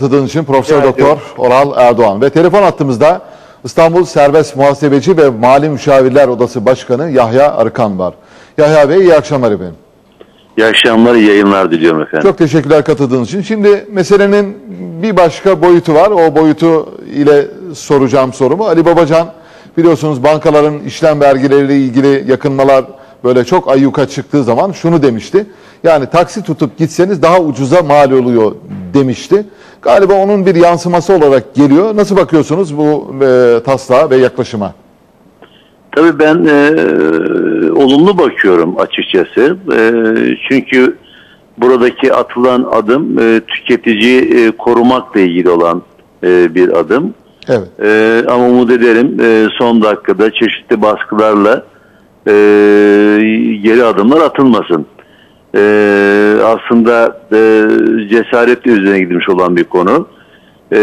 Katıldığınız için Profesör Doktor Oral Erdoğan ve telefon hattımızda İstanbul Serbest Muhasebeci ve Mali Müşavirler Odası Başkanı Yahya Arıkan var. Yahya Bey iyi akşamlar efendim. İyi akşamlar, iyi yayınlar diliyorum efendim. Çok teşekkürler katıldığınız için. Şimdi meselenin bir başka boyutu var. O boyutu ile soracağım sorumu. Ali Babacan biliyorsunuz bankaların işlem vergileriyle ilgili yakınmalar böyle çok ayyuka çıktığı zaman şunu demişti. Yani taksi tutup gitseniz daha ucuza mal oluyor demişti. Galiba onun bir yansıması olarak geliyor. Nasıl bakıyorsunuz bu e, taslağa ve yaklaşıma? Tabii ben e, olumlu bakıyorum açıkçası. E, çünkü buradaki atılan adım e, tüketici e, korumakla ilgili olan e, bir adım. Evet. E, ama umut ederim e, son dakikada çeşitli baskılarla e, geri adımlar atılmasın. E, aslında e, cesaretle üzerine gidilmiş olan bir konu. E,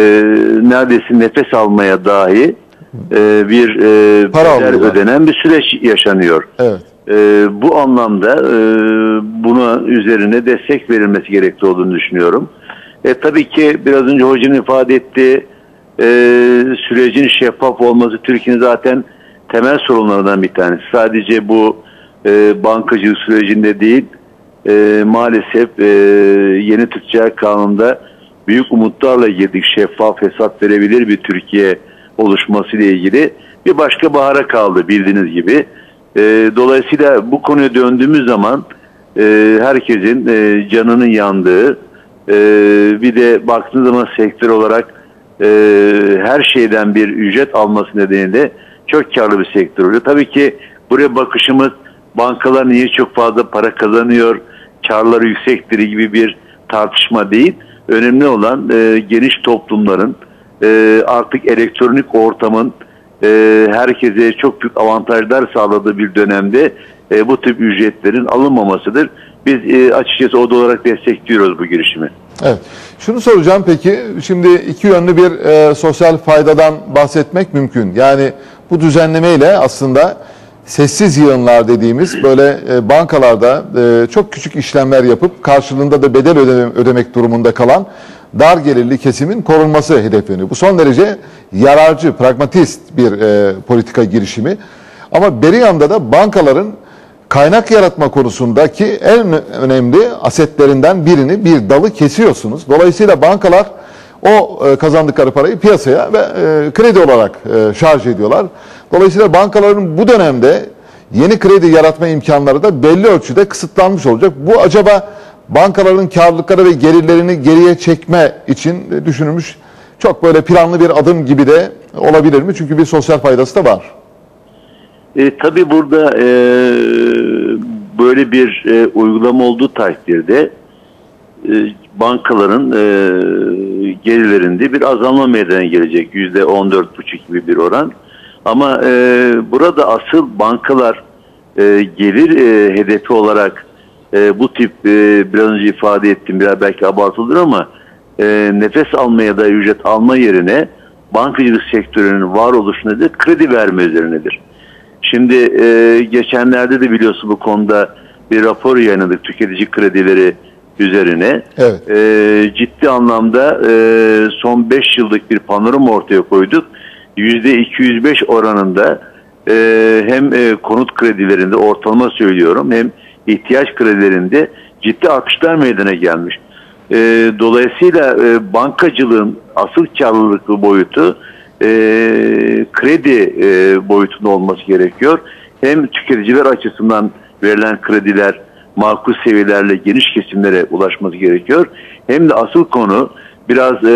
neredeyse nefes almaya dahi e, bir e, Para bedel alıyorlar. ödenen bir süreç yaşanıyor. Evet. E, bu anlamda e, buna üzerine destek verilmesi gerekli olduğunu düşünüyorum. E, tabii ki biraz önce hocanın ifade ettiği e, sürecin şeffaf olması Türkiye'nin zaten temel sorunlarından bir tanesi. Sadece bu e, bankacılık sürecinde değil e, maalesef e, yeni Türkçe kanunda büyük umutlarla girdik şeffaf hesap verebilir bir Türkiye oluşması ile ilgili bir başka bahara kaldı bildiğiniz gibi. E, dolayısıyla bu konuya döndüğümüz zaman e, herkesin e, canının yandığı e, bir de baktığınız zaman sektör olarak e, her şeyden bir ücret alması nedeniyle çok karlı bir sektör oluyor. Tabii ki buraya bakışımız bankalar niye çok fazla para kazanıyor, karları yüksektir gibi bir tartışma değil. Önemli olan e, geniş toplumların e, artık elektronik ortamın e, herkese çok büyük avantajlar sağladığı bir dönemde e, bu tip ücretlerin alınmamasıdır. Biz e, açıkçası oda olarak destekliyoruz bu girişimi. Evet. Şunu soracağım peki. Şimdi iki yönlü bir e, sosyal faydadan bahsetmek mümkün. Yani bu düzenlemeyle aslında sessiz yığınlar dediğimiz böyle e, bankalarda e, çok küçük işlemler yapıp karşılığında da bedel ödeme- ödemek durumunda kalan dar gelirli kesimin korunması hedefleniyor. Bu son derece yararcı, pragmatist bir e, politika girişimi. Ama beri yanda da bankaların kaynak yaratma konusundaki en önemli asetlerinden birini bir dalı kesiyorsunuz. Dolayısıyla bankalar o e, kazandıkları parayı piyasaya ve e, kredi olarak e, şarj ediyorlar. Dolayısıyla bankaların bu dönemde yeni kredi yaratma imkanları da belli ölçüde kısıtlanmış olacak. Bu acaba bankaların karlılıkları ve gelirlerini geriye çekme için düşünülmüş çok böyle planlı bir adım gibi de olabilir mi? Çünkü bir sosyal faydası da var. E, tabii burada e, böyle bir e, uygulama olduğu takdirde bankaların e, gelirlerinde bir azalma meydana gelecek. Yüzde 14,5 gibi bir oran. Ama e, burada asıl bankalar e, gelir e, hedefi olarak e, bu tip e, biraz önce ifade ettim biraz belki abartılır ama e, nefes almaya da ücret alma yerine bankacılık sektörünün varoluşu nedir? Kredi verme üzerinedir. Şimdi e, geçenlerde de biliyorsun bu konuda bir rapor yayınladık tüketici kredileri üzerine. Evet. E, ciddi anlamda e, son 5 yıllık bir panorama ortaya koyduk. %205 oranında e, hem e, konut kredilerinde ortalama söylüyorum hem ihtiyaç kredilerinde ciddi artışlar meydana gelmiş. E, dolayısıyla e, bankacılığın asıl karlılıklı boyutu e, kredi e, boyutunda olması gerekiyor. Hem tüketiciler açısından verilen krediler makul seviyelerle geniş kesimlere ulaşması gerekiyor. Hem de asıl konu biraz e,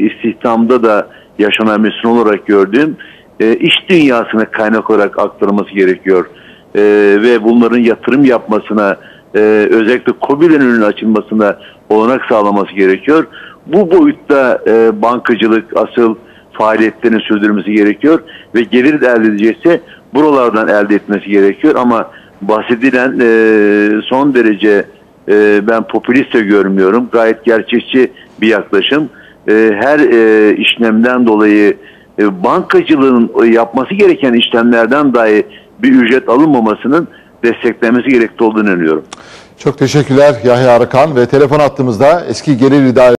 istihdamda da yaşanan sorun olarak gördüğüm e, iş dünyasına kaynak olarak aktarılması gerekiyor. E, ve bunların yatırım yapmasına e, özellikle COBİ'lerin önünün açılmasına olanak sağlaması gerekiyor. Bu boyutta e, bankacılık asıl faaliyetlerini sürdürmesi gerekiyor ve gelir de elde edecekse buralardan elde etmesi gerekiyor ama bahsedilen e, son derece e, ben popülist de görmüyorum. Gayet gerçekçi bir yaklaşım. E, her e, işlemden dolayı e, bankacılığın e, yapması gereken işlemlerden dahi bir ücret alınmamasının desteklenmesi gerekli olduğunu inanıyorum. Çok teşekkürler Yahya Arıkan ve telefon attığımızda eski gelir idare